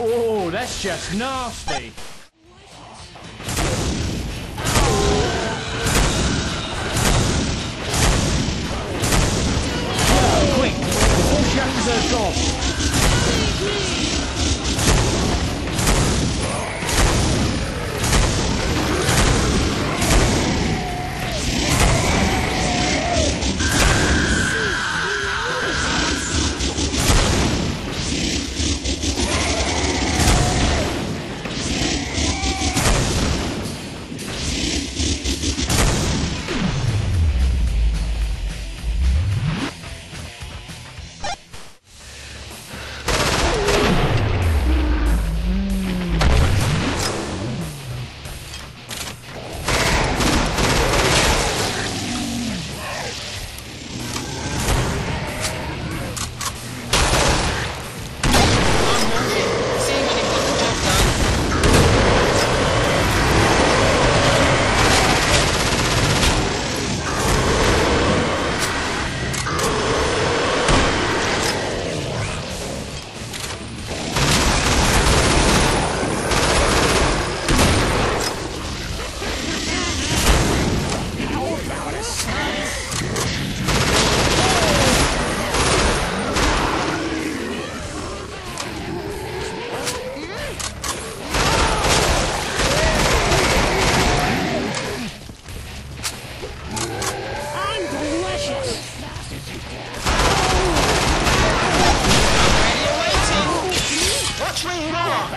Oh, that's just nasty.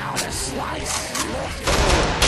down a slice.